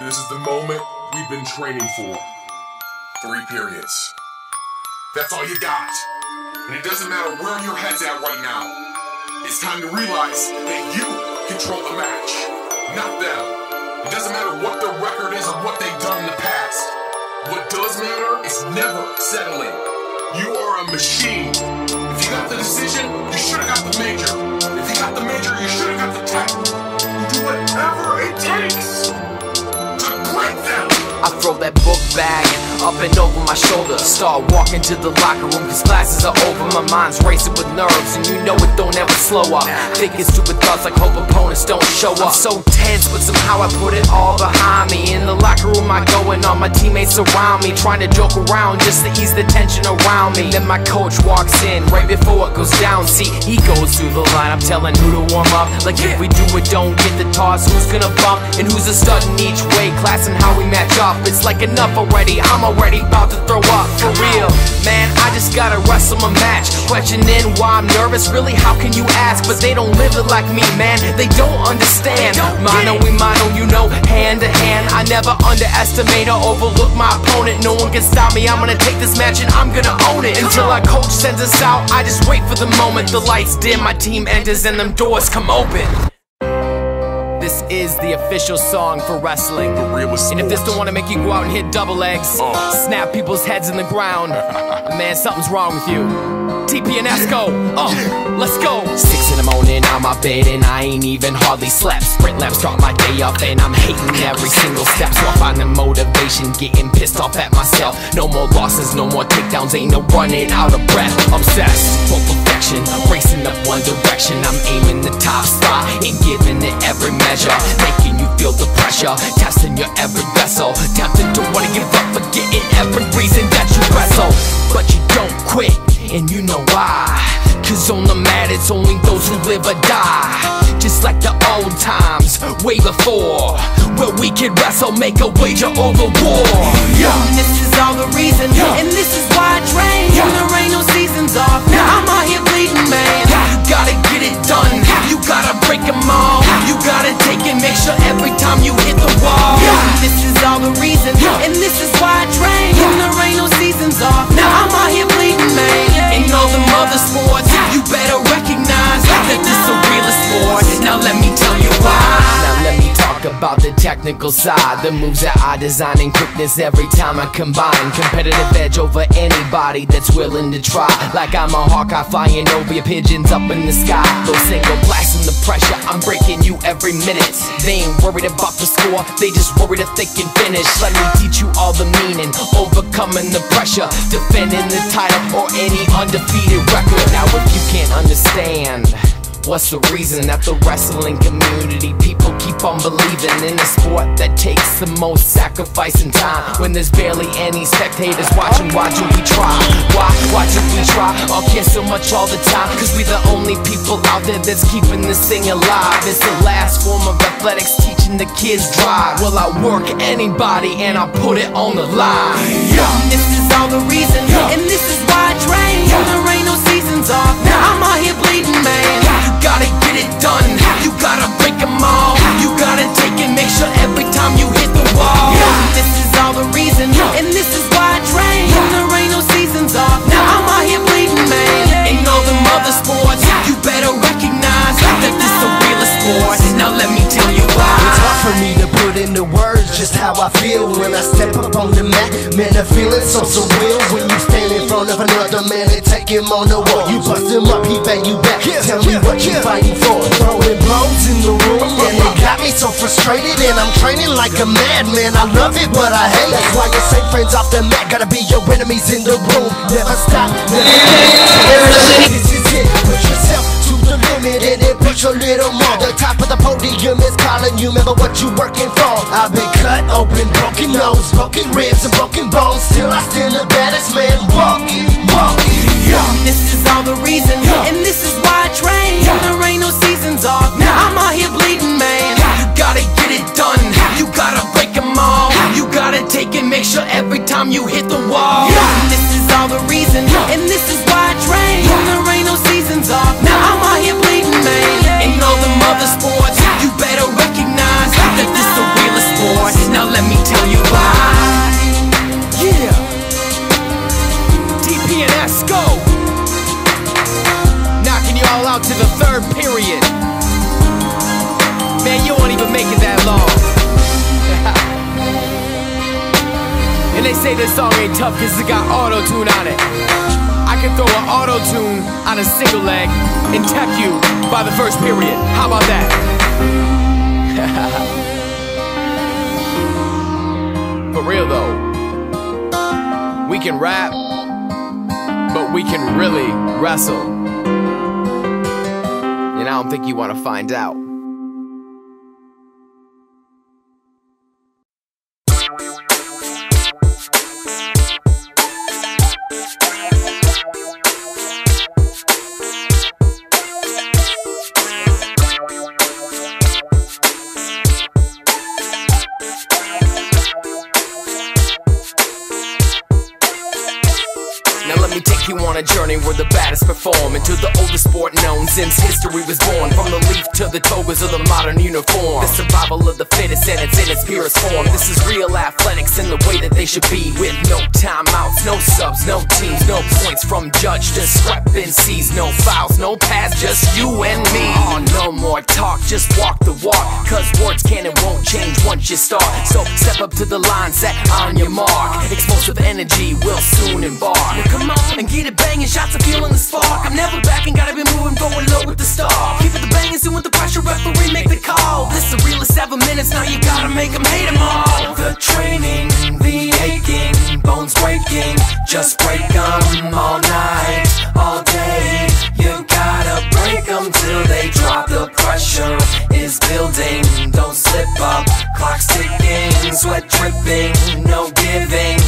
This is the moment we've been training for. Three periods. That's all you got. And it doesn't matter where your head's at right now. It's time to realize that you control the match, not them. It doesn't matter what their record is or what they've done in the past. What does matter is never settling. You are a machine. I throw that book bag up and over my shoulder. Start walking to the locker room, cause classes are over. My mind's racing with nerves, and you know it don't ever slow up. Thinking stupid thoughts like hope opponents don't show up. So tense, but somehow I put it all behind me. In the locker room, I go and all my teammates around me, trying to joke around just to ease the tension around me. Then my coach walks in right before it goes down. See, he goes through the line, I'm telling who to warm up. Like if we do it, don't get the toss, who's gonna bump, and who's a stud in each weight class, and how we match up. It's like enough already, I'm already about to throw up for real. Man, I just gotta wrestle my match. Questioning why I'm nervous, really, how can you ask? But they don't live it like me, man, they don't understand. Mano we mano, you know, hand to hand. I never underestimate or overlook my opponent. No one can stop me, I'm gonna take this match and I'm gonna own it. Until our coach sends us out, I just wait for the moment. The lights dim, my team enters, and them doors come open. This is the official song for wrestling. And if this don't wanna make you go out and hit double legs, Uh. snap people's heads in the ground, man, something's wrong with you. TP and Esco, uh, let's go. Six in the morning, on my bed, and I ain't even hardly slept. Sprint laps start my day off, and I'm hating every single step. So I find the motivation, getting pissed off at myself. No more losses, no more takedowns, ain't no running out of breath. Obsessed perfection, racing up one direction. I'm aiming the top spot and giving it every measure, making you feel the pressure, testing your every vessel. Tempted to wanna give up, forgetting every reason that you wrestle, but you don't quit, and you know why. Cause on the mat, it's only those who live or die. Just like the old times, way before, where we could wrestle, make a wager over war. Yeah. About the technical side, the moves that I design and quickness every time I combine. Competitive edge over anybody that's willing to try. Like I'm a Hawkeye flying over your pigeons up in the sky. Those single blasting the pressure, I'm breaking you every minute. They ain't worried about the score, they just worried if they can finish. Let me teach you all the meaning, overcoming the pressure, defending the title or any undefeated record. Now if you can't understand. What's the reason that the wrestling community people keep on believing in a sport that takes the most sacrifice and time? When there's barely any spectators watching, why do we try? Why, why do we try? Or care so much all the time? Cause we the only people out there that's keeping this thing alive. It's the last form of athletics teaching the kids drive. Well, I work anybody and I put it on the line. And this is all the reason, and this is why I train. When there ain't no seasons off, now I'm out here bleeding, man. Gotta get it done. You gotta break them all. You gotta take it, make sure every time you hit the wall. This is all the reason, and this is why I train. There ain't no seasons off, now I'm out here bleeding, man. In all them other sports, you better recognize that this a realest sport. Now let me tell you why. It's hard for me to put into words just how I feel when I step up on the mat. Man, I feel it so surreal him on the wall. You bust him up, he bang you back. Tell me what you fighting for. Throwing blows in the room, uh, uh, and uh. it got me so frustrated. And I'm training like a madman. I love it, but I hate it. That's why you say friends off the mat gotta be your enemies in the room. Never stop. Never This is it. Push yourself to the limit and then push a little more. The top of the podium is calling you. Remember what you working for. I've been cut open, broken nose, broken ribs, and broken bones. Still, I still the baddest man walking, walking. Tough cause it got auto-tune on it. I can throw an auto-tune on a single leg and tech you by the first period. How about that? For real though, we can rap, but we can really wrestle. And I don't think you want to find out. The oldest sport known since history was born. From the leaf to the togas of the modern uniform. The survival of the fittest and it's in its purest form. This is real athletics in the way that they should be. With no timeouts, no subs, no teams, no points from judge discrepancies. No fouls, no pass, just you and me. Oh, no more talk, just walk the walk. Cause words can and won't change once you start. So step up to the line, set on your mark. Explosive energy will soon embark. Now come on and get it banging, shots of fuel in the spark. I'm never backing, gotta be moving, going low with the star. Keep it the banging, soon with the pressure, referee make the call. This the realest seven minutes, now you gotta make them hate them all. The training, the aching, bones breaking, just break them all night, all day. You gotta break them till they drop. The pressure is building, don't slip up. Clock's ticking, sweat dripping, no giving.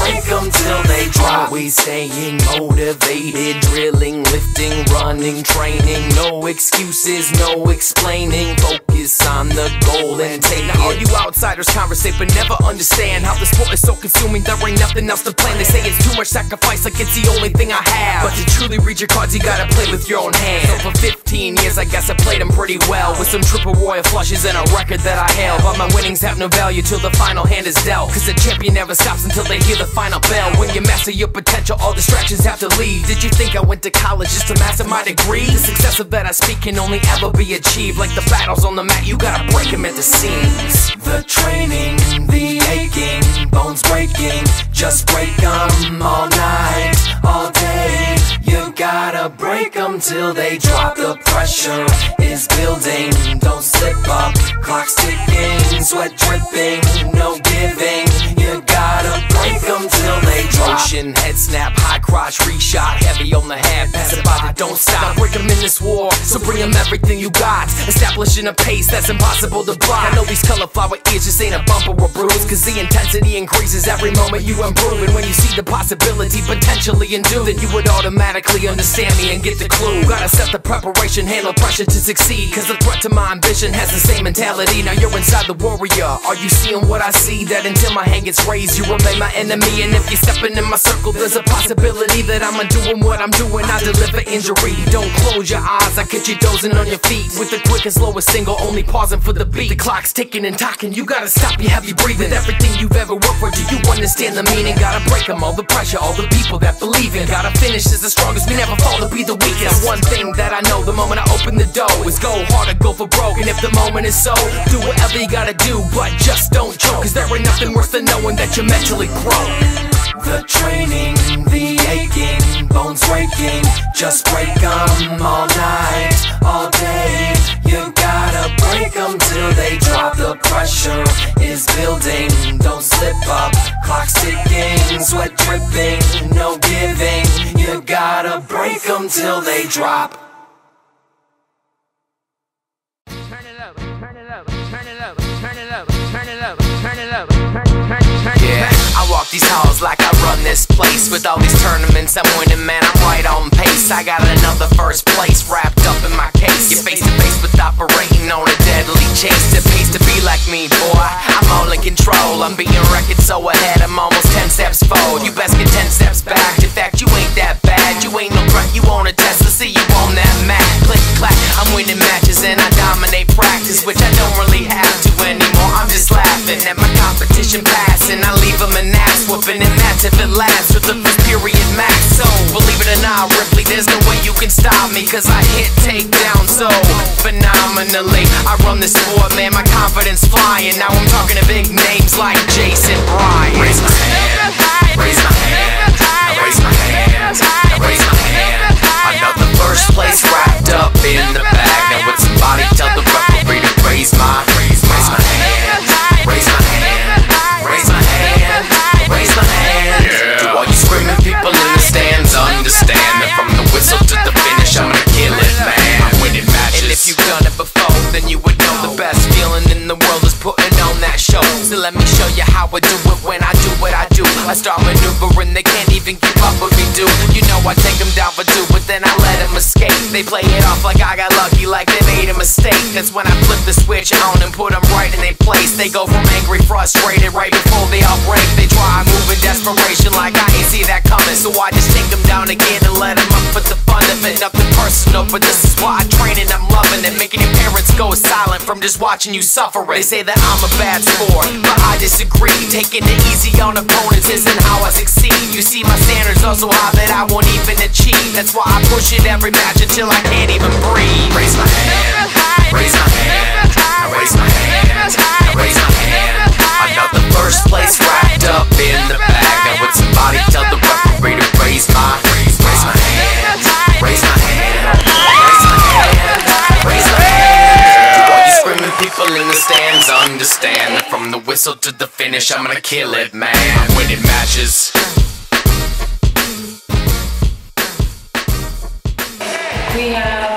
Break them till they drop. Always staying motivated, drilling, lifting, running, training. No excuses, no explaining. Focus on the goal and take now, all you outsiders conversate, but never understand how the sport is so consuming. There ain't nothing else to plan. They say it's too much sacrifice, like it's the only thing I have. But to truly read your cards, you gotta play with your own hands. So for 15 years, I guess I played them pretty well. With some triple royal flushes and a record that I held. But my winnings have no value till the final hand is dealt. Cause the champion never stops until they hear the final bell. When you master your potential, all distractions have to leave. Did you think I went to college just to master my degree? The success of that I speak can only ever be achieved. Like the battles on the mat, you gotta break them at the seams. The training, the aching, bones breaking, just break them all night, all day. You gotta break them till they drop. The pressure is building, don't slip up. Clock's ticking, sweat dripping, no giving. You gotta break them till they drop. Motion, head snap, crotch, reshot, heavy on the hand, pass it by, don't stop. Break them in this war, so bring them everything you got. Establishing a pace that's impossible to block. I know these cauliflower ears just ain't a bump or a bruise, cause the intensity increases every moment you improve. And when you see the possibility potentially in do, then you would automatically understand me and get the clue. Gotta set the preparation, handle pressure to succeed, cause the threat to my ambition has the same mentality. Now you're inside the warrior. Are you seeing what I see? That until my hand gets raised, you remain my enemy. And if you're stepping in my circle, there's a possibility that I'm undoing what I'm doing. I deliver injury. Don't close your eyes, I catch you dozing on your feet with the quick and slowest single, only pausing for the beat. The clock's ticking and talking, you gotta stop your heavy breathing. Everything you've ever worked for, do you understand the meaning? Gotta break them, all the pressure, all the people that believe in. Gotta finish as the strongest, we never fall to be the weakest. One thing that I know, the moment I open the door is go hard or go for broke. And if the moment is so, do whatever you gotta do, but just don't choke. Cause there ain't nothing worse than knowing that you're mentally broke. The training, the aching, bones breaking, just break them all night, all day. You gotta break them till they drop. The pressure is building, don't slip up. Clock's ticking, sweat dripping, no giving. You gotta break them till they drop. Turn it up, turn it up, turn it up, turn it up, turn it up, turn it up, turn, turn, turn, Yeah, I walk these halls like I run this place. With all these tournaments I'm winning, man, I'm right on pace. I got another first place wrapped up in my case. You're face to face with operating on a deadly chase. It pays to be like me, boy. I'm all in control. I'm beating records so ahead, I'm almost 10 steps forward. You best get 10 steps back. In fact, you ain't that bad. You ain't no threat, you on a test. Let's see you on that mat. Click, clack, I'm winning matches and I dominate practice, which I don't really have to at my competition pass I leave them an ass whooping and that's if it lasts With the period max. So, believe it or not, Ripley, there's no way you can stop me Cause I hit takedown so phenomenally. I run this sport, man, my confidence flying. Now I'm talking to big names like Jason Bryan. Raise my hand, raise my hand, raise my hand. Show. So let me show you how I do it when I do what I do. I start maneuvering, they can't even keep up with me, dude. You know I take them down for two, but then I let them escape. They play it off like I got lucky, like they made a mistake. That's when I flip the switch on and put them right in their place. They go from angry, frustrated, right before they all break. They try move in desperation, like I ain't see that coming. So I just take them down again and let them up for the fun of it. Nothing personal, but this is why I train and I'm loving it. Making your parents go silent from just watching you suffer it. They say that I'm a bad sport, but I disagree. Taking it easy on opponents isn't how I succeed. You see, my standards are so high that I won't even achieve. That's why I push it every match until I can't even breathe. Raise my hand, raise my hand, raise my hand, raise my hand. Whistle to the finish, I'm gonna kill it, man. I'm winning matches. We have